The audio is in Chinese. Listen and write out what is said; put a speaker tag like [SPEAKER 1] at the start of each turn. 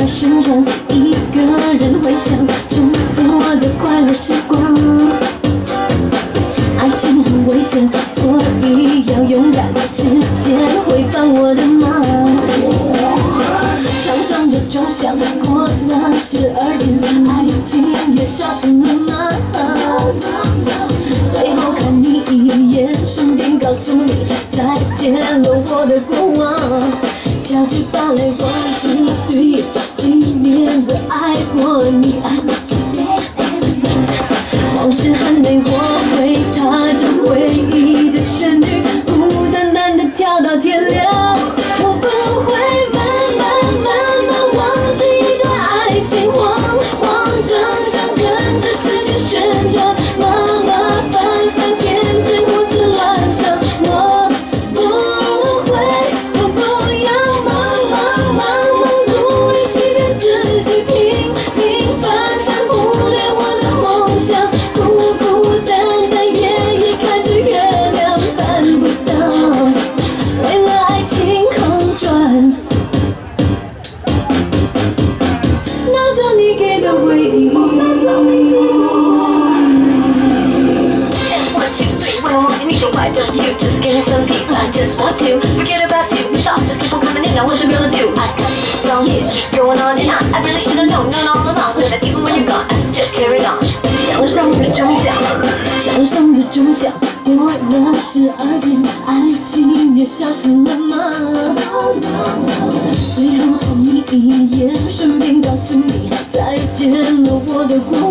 [SPEAKER 1] 在旋转一个人回想中国的快乐时光。爱情很危险所以要勇敢时间会帮我的忙。墙上的钟响过了十二点爱情也消失了吗最后看你一眼顺便告诉你再见了我的过往。交织发来光 encuentro. I really should've known, known all along. That even when you're gone, I still carry on. 向上的钟响，钟响过了十二点，爱情也消失了吗？最后看你一眼，顺便告诉你再见了我的过